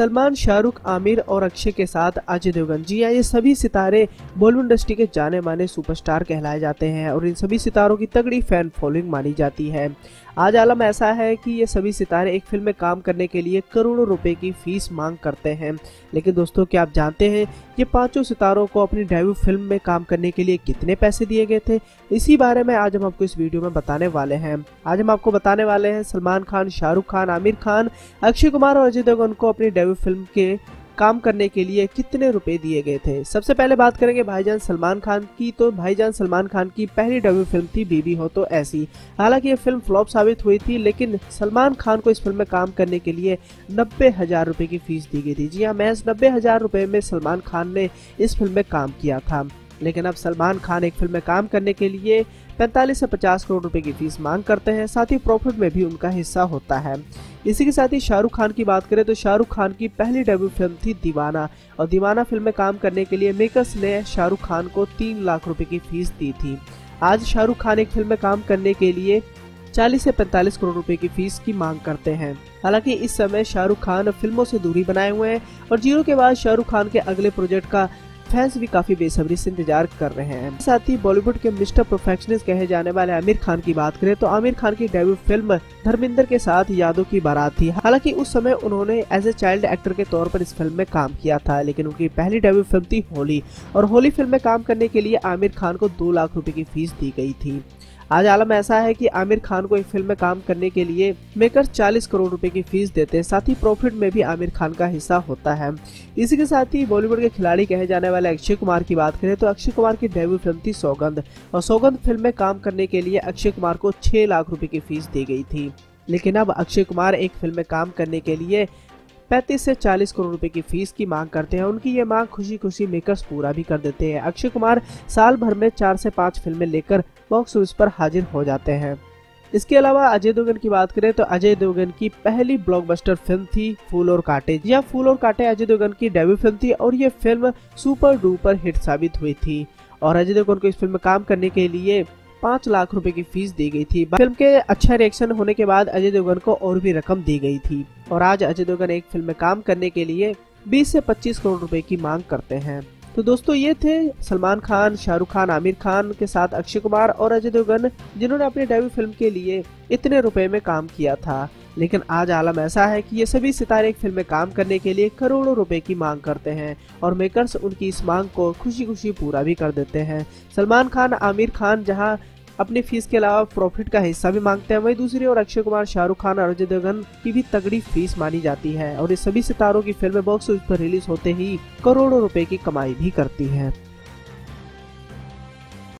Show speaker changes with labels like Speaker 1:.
Speaker 1: सलमान शाहरुख आमिर और अक्षय के साथ अजय देवगन। जी हाँ, ये सभी सितारे बॉलीवुड इंडस्ट्री के जाने माने सुपरस्टार कहलाए जाते हैं और इन सभी सितारों की तगड़ी फ़ैन फॉलोइंग मानी जाती है। आज आलम ऐसा है कि ये सभी सितारे एक फ़िल्म में काम करने के लिए करोड़ों रुपए की फ़ीस मांग करते हैं। लेकिन दोस्तों, क्या आप जानते हैं ये पाँचों सितारों को अपनी डेब्यू फ़िल्म में काम करने के लिए कितने पैसे दिए गए थे? इसी बारे में आज हम आपको इस वीडियो में बताने वाले हैं। आज हम आपको बताने वाले हैं सलमान खान, शाहरुख खान, आमिर खान, अक्षय कुमार और अजय देवगन को अपनी डेब्यू फ़िल्म के काम करने के लिए कितने रुपए दिए गए थे? सबसे पहले बात करेंगे भाईजान सलमान खान की तो भाईजान सलमान खान की पहली डेब्यू फ़िल्म थी बीबी हो तो ऐसी। हालाँकि ये फ़िल्म फ्लॉप साबित हुई थी, लेकिन सलमान खान को इस फ़िल्म में काम करने के लिए नब्बे हज़ार रुपए की फ़ीस दी गई थी। जी हाँ महज नब्बे हज़ार रुपए में सलमान खान ने इस फ़िल्म में काम किया था। लेकिन अब सलमान खान एक फ़िल्म में काम करने के लिए 45 से 50 करोड़ रुपए की फ़ीस मांग करते हैं, साथ ही प्रॉफिट में भी उनका हिस्सा होता है। इसी के साथ ही शाहरुख खान की बात करें तो शाहरुख खान की पहली डेब्यू फ़िल्म थी दीवाना, और दीवाना फ़िल्म में काम करने के लिए मेकर्स ने शाहरुख खान को तीन लाख रुपए की फ़ीस दी थी। आज शाहरुख खान एक फ़िल्म में काम करने के लिए 40 से 45 करोड़ रुपए की फ़ीस की मांग करते हैं। हालाँकि इस समय शाहरुख खान फ़िल्मों से दूरी बनाए हुए हैं, और ज़ीरो के बाद शाहरुख खान के अगले प्रोजेक्ट का फैंस भी काफ़ी बेसब्री से इंतज़ार कर रहे हैं। साथ ही बॉलीवुड के मिस्टर परफेक्शनिस्ट कहे जाने वाले आमिर खान की बात करें तो आमिर खान की डेब्यू फ़िल्म धर्मिंदर के साथ यादों की बारात थी। हालाँकि उस समय उन्होंने एज ए चाइल्ड एक्टर के तौर पर इस फ़िल्म में काम किया था, लेकिन उनकी पहली डेब्यू फ़िल्म थी होली। और होली फ़िल्म में काम करने के लिए आमिर खान को दो लाख रूपए की फ़ीस दी गई थी। आज आलम ऐसा है कि आमिर खान को एक फ़िल्म में काम करने के लिए मेकर 40 करोड़ रुपए की फ़ीस देते हैं। साथ ही प्रॉफिट में भी आमिर खान का हिस्सा होता है। इसी के साथ ही बॉलीवुड के खिलाड़ी कहे जाने वाले अक्षय कुमार की बात करें तो अक्षय कुमार की डेब्यू फ़िल्म थी सौगंध। और सौगंध फ़िल्म में काम करने के लिए अक्षय कुमार को छह लाख रूपए की फ़ीस दी गई थी। लेकिन अब अक्षय कुमार एक फ़िल्म में काम करने के लिए 35 से 40 करोड़ रुपए की फ़ीस की मांग करते हैं। उनकी ये मांग खुशी खुशी मेकर्स पूरा भी कर देते हैं। अक्षय कुमार साल भर में चार से पाँच फ़िल्में लेकर बॉक्स ऑफ़िस पर हाजिर हो जाते हैं। इसके अलावा अजय देवगन की बात करें तो अजय देवगन की पहली ब्लॉकबस्टर फ़िल्म थी फूल और कांटे। या फूल और कांटे अजय देवगन की डेब्यू फ़िल्म थी और ये फ़िल्म सुपर डुपर हिट साबित हुई थी। और अजय देवगन को इस फ़िल्म में काम करने के लिए पाँच लाख रुपए की फ़ीस दी गई थी। फ़िल्म के अच्छा रिएक्शन होने के बाद अजय देवगन को और भी रकम दी गई थी। और आज अजय देवगन एक फ़िल्म में काम करने के लिए 20 से 25 करोड़ रुपए की मांग करते हैं। तो दोस्तों, ये थे सलमान खान, शाहरुख खान, आमिर खान के साथ अक्षय कुमार और अजय देवगन, जिन्होंने अपनी डेब्यू फ़िल्म के लिए इतने रुपए में काम किया था। लेकिन आज आलम ऐसा है कि ये सभी सितारे एक फ़िल्म में काम करने के लिए करोड़ों रुपए की मांग करते हैं और मेकर्स उनकी इस मांग को खुशी खुशी पूरा भी कर देते हैं। सलमान खान, आमिर खान जहाँ अपनी फ़ीस के अलावा प्रॉफिट का हिस्सा भी मांगते हैं, वही दूसरी ओर अक्षय कुमार, शाहरुख खान और अजय देवगन की भी तगड़ी फ़ीस मानी जाती है और ये सभी सितारों की फ़िल्में बॉक्स ऑफ़िस पर रिलीज़ होते ही करोड़ों रुपए की कमाई भी करती है।